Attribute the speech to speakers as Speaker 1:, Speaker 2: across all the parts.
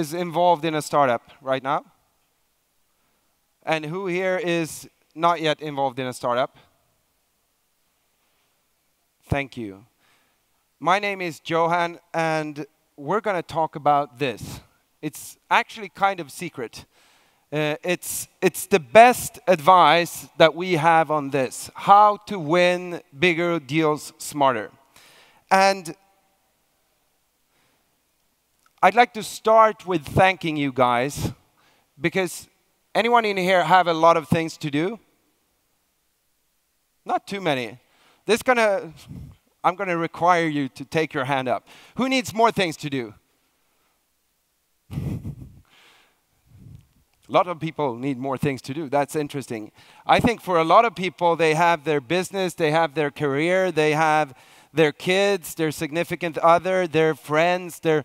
Speaker 1: is involved in a startup right now? And who here is not yet involved in a startup? Thank you. My name is Johan, and we're going to talk about this. It's actually kind of secret. Uh, it's, it's the best advice that we have on this how to win bigger deals smarter. And I'd like to start with thanking you guys because anyone in here have a lot of things to do? Not too many. This gonna I'm going to require you to take your hand up. Who needs more things to do? A lot of people need more things to do. That's interesting. I think for a lot of people, they have their business, they have their career, they have their kids, their significant other, their friends, their,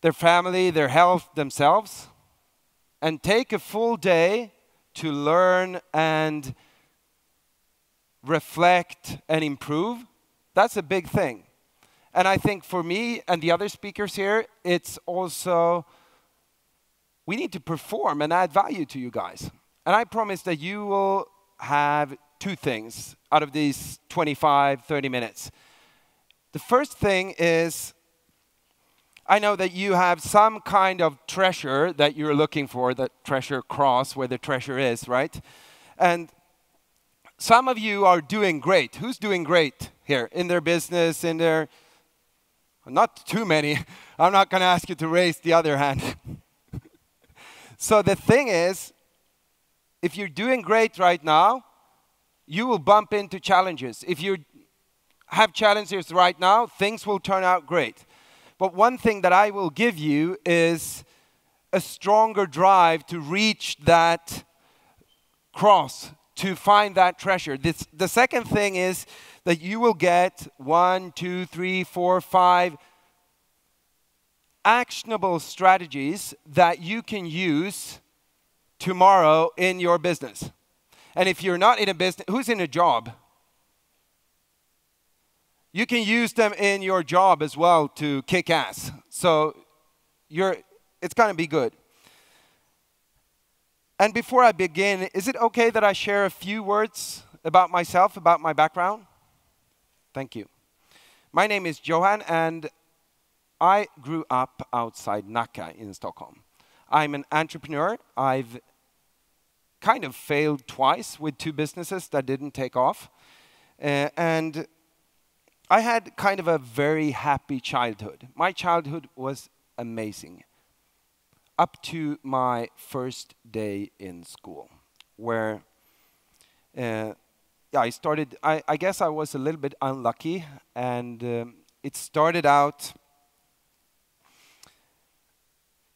Speaker 1: their family, their health, themselves. And take a full day to learn and reflect and improve. That's a big thing. And I think for me and the other speakers here, it's also we need to perform and add value to you guys. And I promise that you will have two things out of these 25, 30 minutes. The first thing is I know that you have some kind of treasure that you're looking for, the treasure cross where the treasure is, right? And some of you are doing great. Who's doing great here in their business, in their. Not too many. I'm not going to ask you to raise the other hand. So the thing is, if you're doing great right now, you will bump into challenges. If you have challenges right now, things will turn out great. But one thing that I will give you is a stronger drive to reach that cross, to find that treasure. This, the second thing is that you will get one, two, three, four, five actionable strategies that you can use tomorrow in your business. And if you're not in a business, who's in a job? You can use them in your job as well to kick ass. So you're, it's going to be good. And before I begin, is it okay that I share a few words about myself, about my background? Thank you. My name is Johan, and I grew up outside Nacka in Stockholm. I'm an entrepreneur. I've kind of failed twice with two businesses that didn't take off. Uh, and I had kind of a very happy childhood. My childhood was amazing up to my first day in school, where uh, I started. I, I, guess I was a little bit unlucky, and um, it started out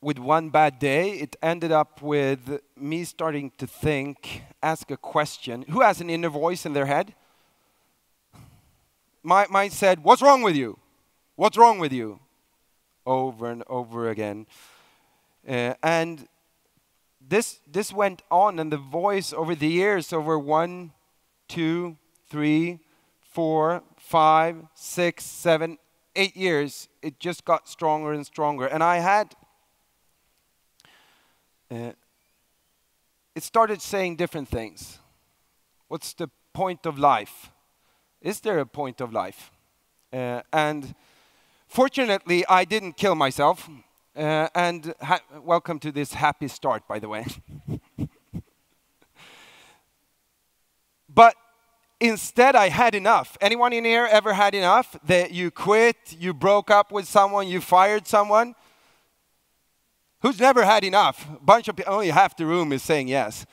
Speaker 1: with one bad day, it ended up with me starting to think, ask a question. Who has an inner voice in their head? My, mine said, What's wrong with you? What's wrong with you? Over and over again. Uh, and this, this went on, and the voice over the years, over one, two, three, four, five, six, seven, eight years, it just got stronger and stronger. And I had uh, it started saying different things. What's the point of life? Is there a point of life? Uh, and fortunately, I didn't kill myself. Uh, and welcome to this happy start, by the way. but instead, I had enough. Anyone in here ever had enough? That you quit, you broke up with someone, you fired someone, Who's never had enough? A bunch of people, only half the room is saying yes.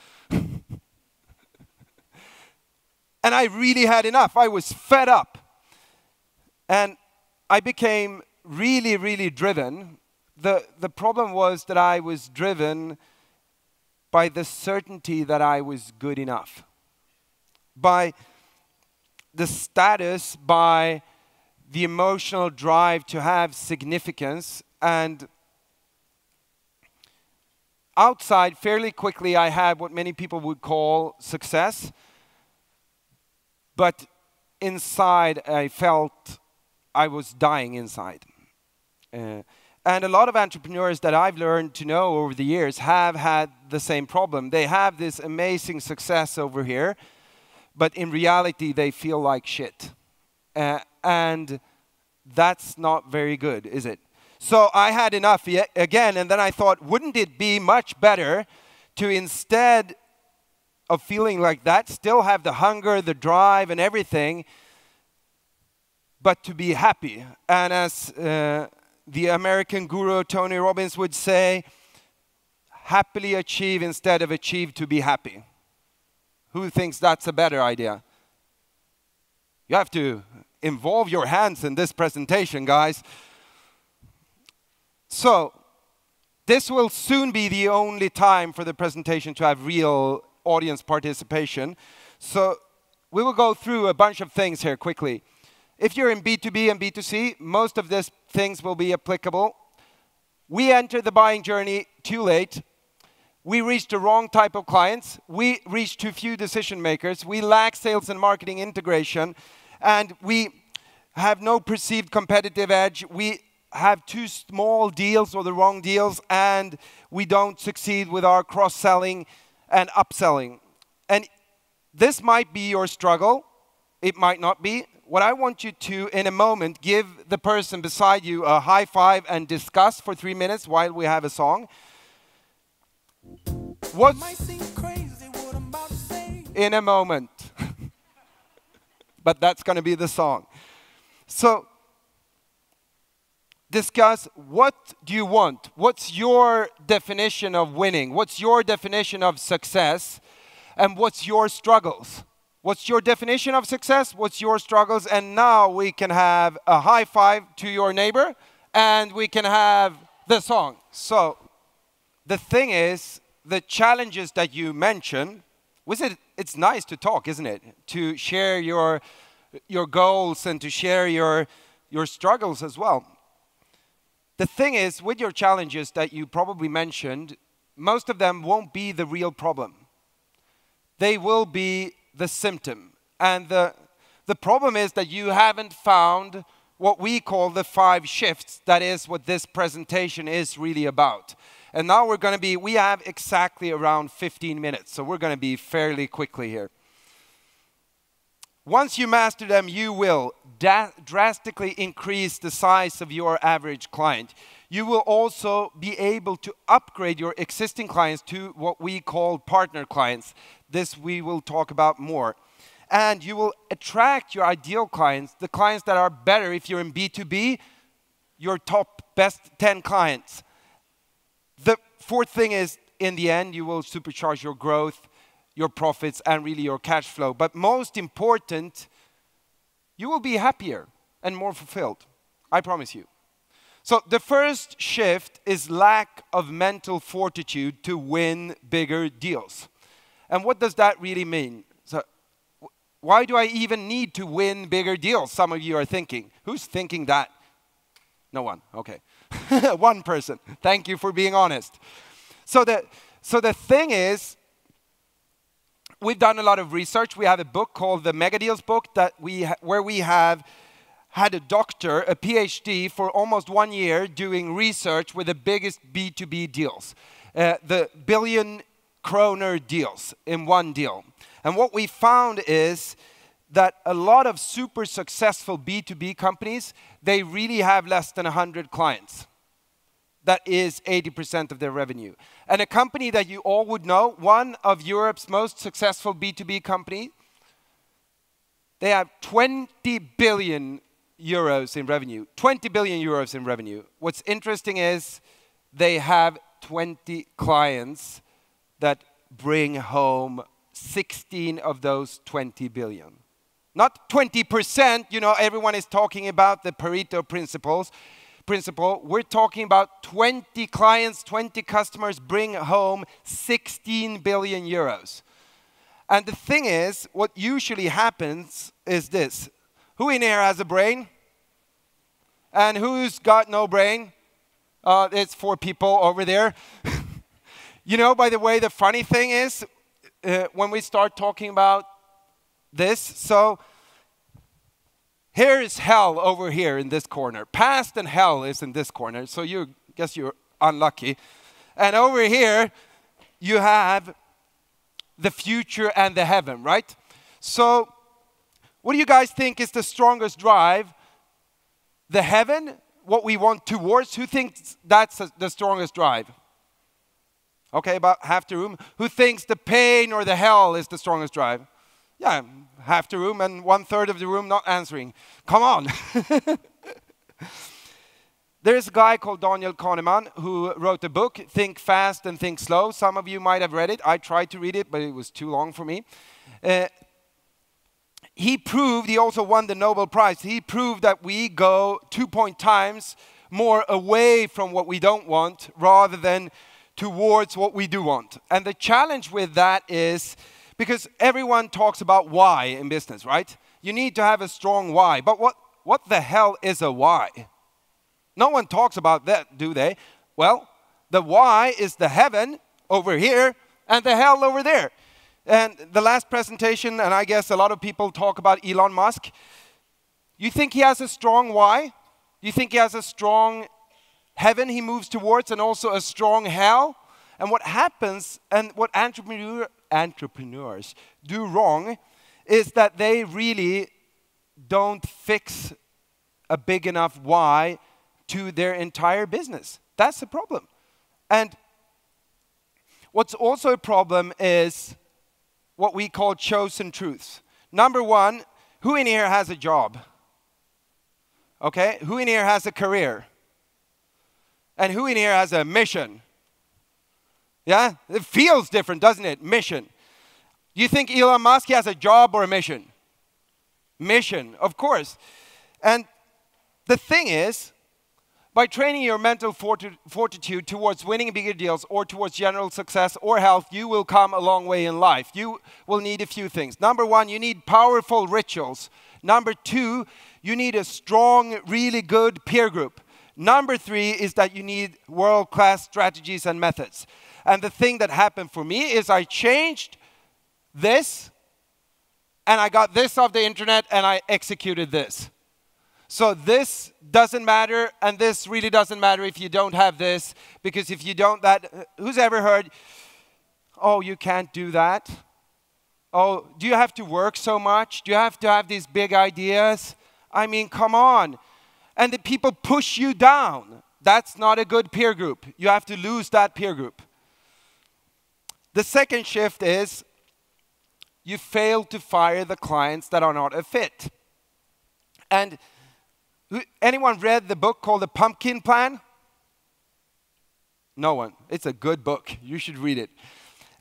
Speaker 1: And I really had enough. I was fed up. And I became really, really driven. The, the problem was that I was driven by the certainty that I was good enough, by the status, by the emotional drive to have significance, and outside, fairly quickly, I had what many people would call success. But inside, I felt I was dying inside. Uh, And a lot of entrepreneurs that I've learned to know over the years have had the same problem. They have this amazing success over here, but in reality, they feel like shit. Uh, and that's not very good, is it? So I had enough yet again, and then I thought, wouldn't it be much better to instead of feeling like that, still have the hunger, the drive, and everything, but to be happy? And as uh, the American guru Tony Robbins would say, happily achieve instead of achieve to be happy. Who thinks that's a better idea? You have to involve your hands in this presentation, guys. So, this will soon be the only time for the presentation to have real audience participation. So, we will go through a bunch of things here quickly. If you're in B2B and B2C, most of these things will be applicable. We entered the buying journey too late. We reached the wrong type of clients. We reached too few decision makers. We lack sales and marketing integration. And we have no perceived competitive edge. We have too small deals or the wrong deals, and we don't succeed with our cross selling and upselling. And this might be your struggle, it might not be. What I want you to, in a moment, give the person beside you a high five and discuss for three minutes while we have a song. What's in a moment? but that's going to be the song. So, discuss what do you want? What's your definition of winning? What's your definition of success? And what's your struggles? What's your definition of success? What's your struggles? And now we can have a high five to your neighbor and we can have the song. So, the thing is, the challenges that you mentioned, was it, it's nice to talk, isn't it? To share your, your goals and to share your, your struggles as well. The thing is, with your challenges that you probably mentioned, most of them won't be the real problem. They will be the symptom. And the, the problem is that you haven't found what we call the five shifts. That is what this presentation is really about. And now we're going to be, we have exactly around 15 minutes, so we're going to be fairly quickly here. Once you master them, you will drastically increase the size of your average client. You will also be able to upgrade your existing clients to what we call partner clients. This we will talk about more. And you will attract your ideal clients, the clients that are better if you're in B2B, your top best 10 clients. The fourth thing is, in the end, you will supercharge your growth, your profits, and really your cash flow. But most important, you will be happier and more fulfilled. I promise you. So the first shift is lack of mental fortitude to win bigger deals. And what does that really mean? So why do I even need to win bigger deals? Some of you are thinking. Who's thinking that? No one. Okay. one person. Thank you for being honest. So the so the thing is we've done a lot of research. We have a book called the Mega Deals book that we where we have had a doctor, a PhD, for almost one year doing research with the biggest B2B deals, uh, the billion kroner deals in one deal. And what we found is that a lot of super successful B2B companies, they really have less than 100 clients that is 80% of their revenue. And a company that you all would know, one of Europe's most successful B2B company, they have 20 billion euros in revenue. 20 billion euros in revenue. What's interesting is they have 20 clients that bring home 16 of those 20 billion. Not 20%, you know, everyone is talking about the Pareto principles principle, we're talking about 20 clients, 20 customers bring home 16 billion euros. And the thing is, what usually happens is this. Who in here has a brain? And who's got no brain? Uh, it's four people over there. you know, by the way, the funny thing is, uh, when we start talking about this, so here is hell over here in this corner. Past and hell is in this corner. So you Guess you're unlucky. And over here, you have the future and the heaven, right? So, what do you guys think is the strongest drive? The heaven, what we want towards? Who thinks that's the strongest drive? Okay, about half the room. Who thinks the pain or the hell is the strongest drive? Yeah, half the room and one third of the room not answering. Come on. There's a guy called Daniel Kahneman who wrote a book, Think Fast and Think Slow. Some of you might have read it. I tried to read it, but it was too long for me. Uh, he proved, he also won the Nobel Prize, he proved that we go two point times more away from what we don't want rather than towards what we do want. And the challenge with that is because everyone talks about why in business, right? You need to have a strong why. But what, what the hell is a why? No one talks about that, do they? Well, the why is the heaven over here and the hell over there. And the last presentation, and I guess a lot of people talk about Elon Musk. You think he has a strong why? You think he has a strong heaven he moves towards and also a strong hell. And what happens and what entrepreneur, entrepreneurs do wrong is that they really don't fix a big enough why to their entire business. That's the problem. And what's also a problem is what we call chosen truths. Number one, who in here has a job? Okay, who in here has a career? And who in here has a mission? Yeah? It feels different, doesn't it? Mission. Do you think Elon Musk has a job or a mission? Mission, of course. And the thing is, by training your mental fortitude towards winning bigger deals or towards general success or health, you will come a long way in life. You will need a few things. Number one, you need powerful rituals. Number two, you need a strong, really good peer group. Number three is that you need world class strategies and methods. And the thing that happened for me is I changed this and I got this off the internet and I executed this. So this doesn't matter and this really doesn't matter if you don't have this because if you don't that who's ever heard oh you can't do that? Oh, do you have to work so much? Do you have to have these big ideas? I mean, come on and the people push you down. That's not a good peer group. You have to lose that peer group. The second shift is you fail to fire the clients that are not a fit. And anyone read the book called The Pumpkin Plan? No one. It's a good book. You should read it.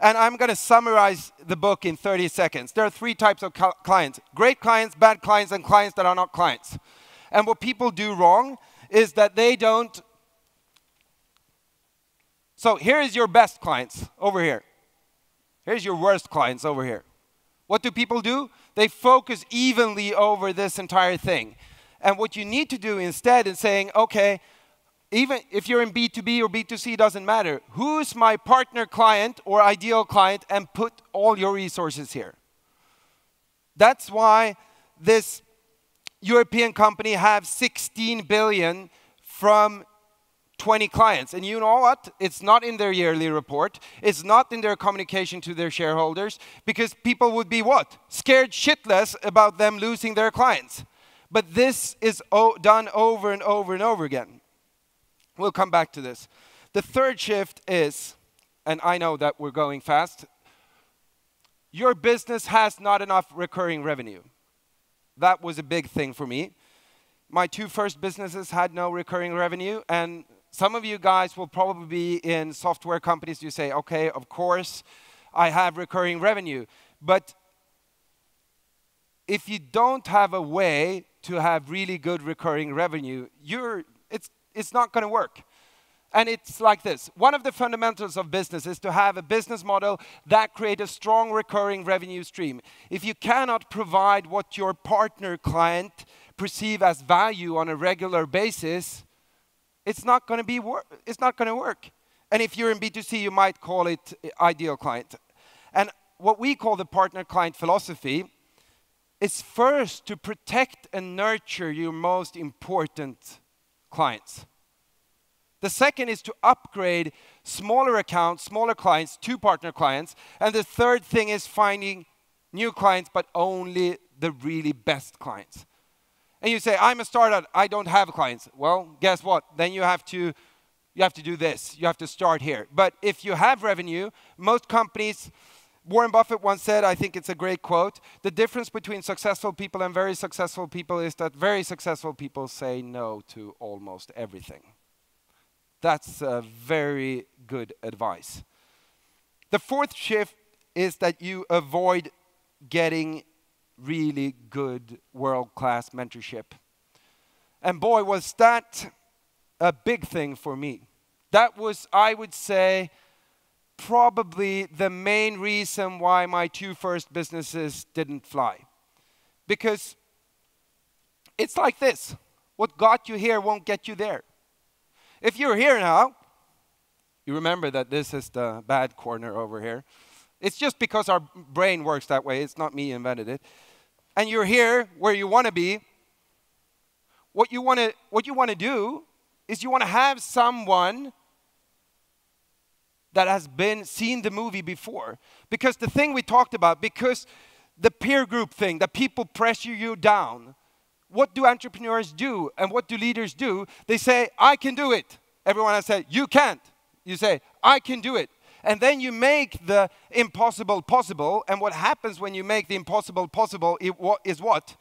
Speaker 1: And I'm going to summarize the book in 30 seconds. There are three types of clients great clients, bad clients, and clients that are not clients. And what people do wrong is that they don't. So here is your best clients over here. Here's your worst clients over here. What do people do? They focus evenly over this entire thing. And what you need to do instead is saying, okay, even if you're in B2B or B2C, doesn't matter. Who's my partner client or ideal client and put all your resources here. That's why this European company have 16 billion from 20 clients. And you know what? It's not in their yearly report. It's not in their communication to their shareholders because people would be what? Scared shitless about them losing their clients. But this is done over and over and over again. We'll come back to this. The third shift is, and I know that we're going fast, your business has not enough recurring revenue that was a big thing for me. My two first businesses had no recurring revenue, and some of you guys will probably be in software companies. You say, okay, of course, I have recurring revenue. But if you don't have a way to have really good recurring revenue, you're, it's, it's not going to work. And it's like this. One of the fundamentals of business is to have a business model that creates a strong recurring revenue stream. If you cannot provide what your partner client perceive as value on a regular basis, it's not going to be it's not going to work. And if you're in B2C, you might call it ideal client. And what we call the partner client philosophy is first to protect and nurture your most important clients. The second is to upgrade smaller accounts, smaller clients to partner clients. And the third thing is finding new clients, but only the really best clients. And you say, I'm a startup, I don't have clients. Well, guess what? Then you have to you have to do this. You have to start here. But if you have revenue, most companies Warren Buffett once said, I think it's a great quote, the difference between successful people and very successful people is that very successful people say no to almost everything. That's very good advice. The fourth shift is that you avoid getting really good world class mentorship. And boy, was that a big thing for me. That was, I would say, probably the main reason why my two first businesses didn't fly. Because it's like this what got you here won't get you there. If you're here now, you remember that this is the bad corner over here. It's just because our brain works that way. It's not me invented it. And you're here where you want to be. What you want to what you want to do is you want to have someone that has been seen the movie before. Because the thing we talked about, because the peer group thing, that people pressure you down. What do entrepreneurs do and what do leaders do? They say, I can do it. Everyone has said, You can't. You say, I can do it. And then you make the impossible possible. And what happens when you make the impossible possible is what?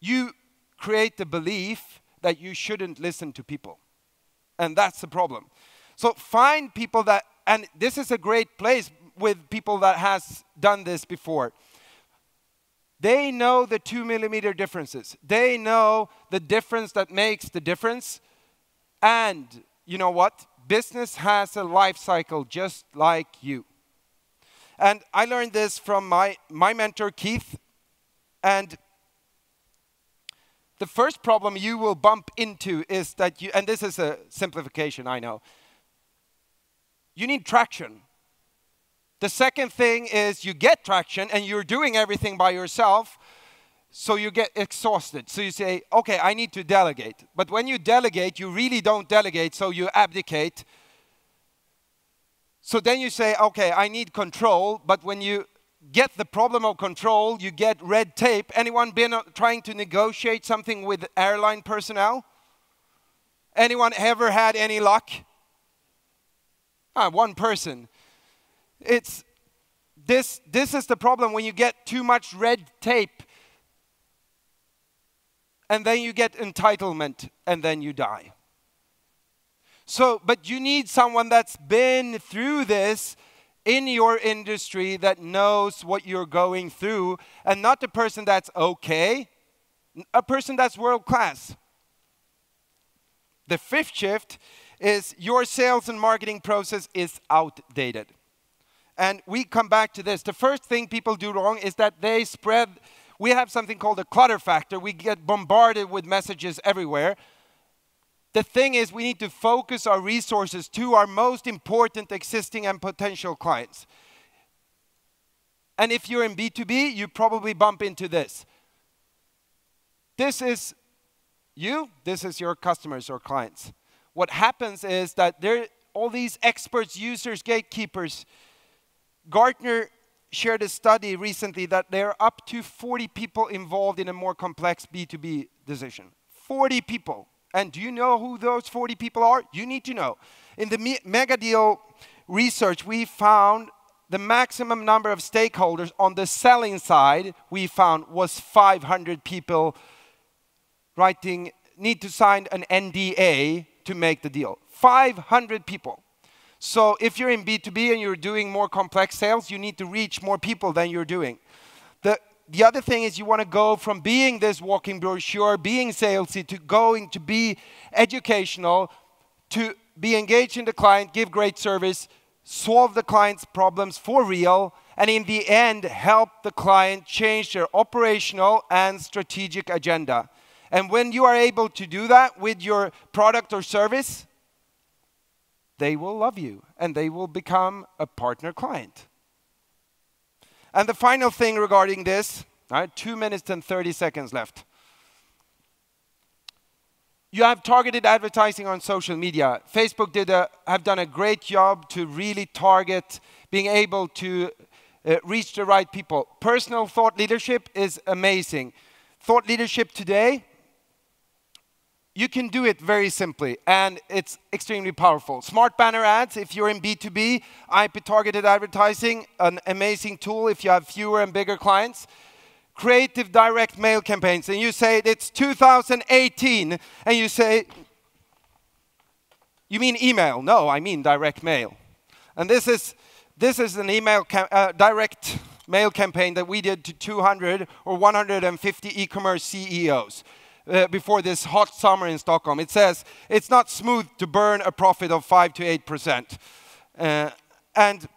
Speaker 1: You create the belief that you shouldn't listen to people. And that's the problem. So find people that, and this is a great place with people that has done this before. They know the two millimeter differences. They know the difference that makes the difference. And you know what? Business has a life cycle just like you. And I learned this from my, my mentor, Keith. And the first problem you will bump into is that you, and this is a simplification, I know, you need traction. The second thing is you get traction and you're doing everything by yourself, so you get exhausted. So you say, okay, I need to delegate. But when you delegate, you really don't delegate, so you abdicate. So then you say, okay, I need control, but when you get the problem of control, you get red tape. Anyone been uh, trying to negotiate something with airline personnel? Anyone ever had any luck? Ah, one person. It's this this is the problem when you get too much red tape and then you get entitlement and then you die. So, but you need someone that's been through this in your industry that knows what you're going through and not a person that's okay, a person that's world class. The fifth shift is your sales and marketing process is outdated. And we come back to this. The first thing people do wrong is that they spread, we have something called a clutter factor. We get bombarded with messages everywhere. The thing is, we need to focus our resources to our most important existing and potential clients. And if you're in B2B, you probably bump into this. This is you, this is your customers or clients what happens is that there all these experts, users, gatekeepers. Gartner shared a study recently that there are up to 40 people involved in a more complex B2B decision. 40 people. And do you know who those 40 people are? You need to know. In the mega deal research, we found the maximum number of stakeholders on the selling side we found was 500 people writing need to sign an NDA to make the deal. 500 people. So if you're in B2B and you're doing more complex sales, you need to reach more people than you're doing. The, the other thing is you want to go from being this walking brochure, being salesy, to going to be educational, to be engaged in the client, give great service, solve the client's problems for real, and in the end, help the client change their operational and strategic agenda. And when you are able to do that with your product or service, they will love you and they will become a partner client. And the final thing regarding this, two minutes and 30 seconds left. You have targeted advertising on social media. Facebook did a, have done a great job to really target being able to uh, reach the right people. Personal thought leadership is amazing. Thought leadership today, you can do it very simply, and it's extremely powerful. Smart banner ads, if you're in B2B, IP targeted advertising, an amazing tool if you have fewer and bigger clients creative direct mail campaigns and you say it's 2018 and you say, you mean email? No, I mean direct mail. And this is, this is an email uh, direct mail campaign that we did to 200 or 150 e-commerce CEOs. Uh, before this hot summer in Stockholm. It says it's not smooth to burn a profit of 5 to 8%. Uh, and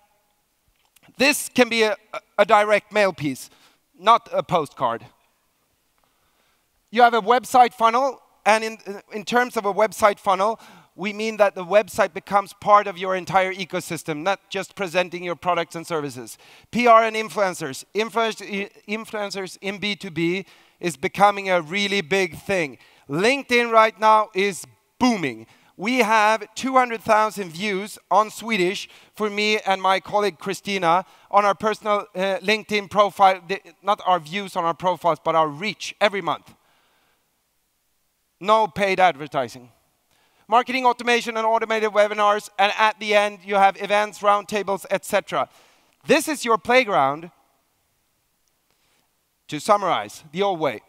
Speaker 1: this can be a, a direct mail piece not a postcard. You have a website funnel, and in, in terms of a website funnel, we mean that the website becomes part of your entire ecosystem, not just presenting your products and services. PR and influencers. Influencers in B2B is becoming a really big thing. LinkedIn right now is booming we have 200,000 views on Swedish for me and my colleague Christina on our personal uh, LinkedIn profile, the, not our views on our profiles, but our reach every month. No paid advertising. Marketing automation and automated webinars, and at the end you have events, roundtables, etc. This is your playground. To summarize, the old way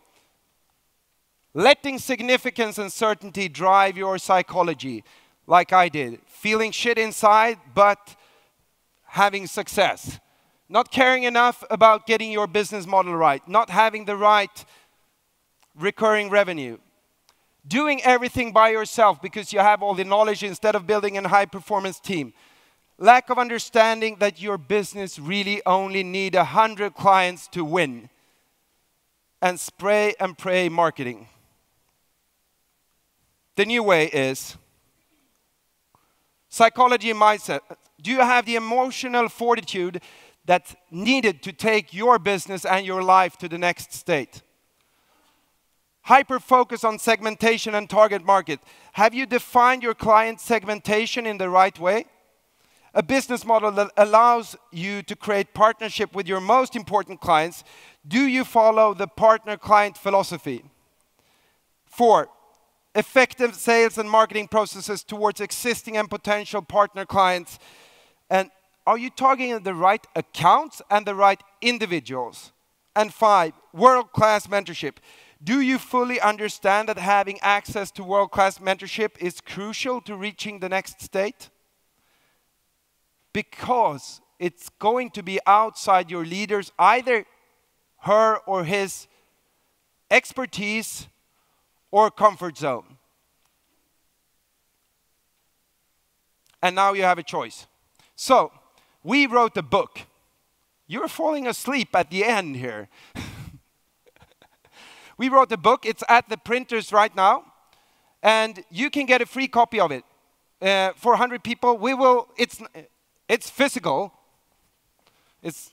Speaker 1: letting significance and certainty drive your psychology, like I did. Feeling shit inside, but having success. Not caring enough about getting your business model right. Not having the right recurring revenue. Doing everything by yourself because you have all the knowledge instead of building a high performance team. Lack of understanding that your business really only need 100 clients to win. And spray and pray marketing. The new way is psychology mindset. Do you have the emotional fortitude that's needed to take your business and your life to the next state? Hyper focus on segmentation and target market. Have you defined your client segmentation in the right way? A business model that allows you to create partnership with your most important clients. Do you follow the partner client philosophy? Four, effective sales and marketing processes towards existing and potential partner clients? And are you targeting the right accounts and the right individuals? And five, world-class mentorship. Do you fully understand that having access to world-class mentorship is crucial to reaching the next state? Because it's going to be outside your leaders, either her or his expertise or comfort zone. And now you have a choice. So, we wrote a book. You're falling asleep at the end here. we wrote a book. It's at the printers right now. And you can get a free copy of it. Uh, for 100 people, we will, it's, it's physical. It's,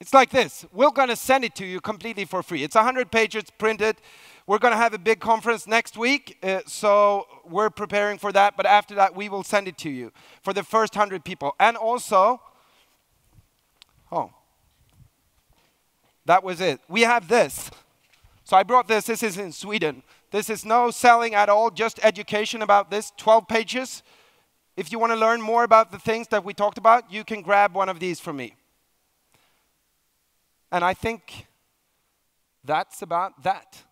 Speaker 1: it's like this. We're going to send it to you completely for free. It's 100 pages printed. We're going to have a big conference next week, uh, so we're preparing for that. But after that, we will send it to you for the first 100 people. And also, oh, that was it. We have this. So I brought this. This is in Sweden. This is no selling at all, just education about this. 12 pages. If you want to learn more about the things that we talked about, you can grab one of these from me. And I think that's about that.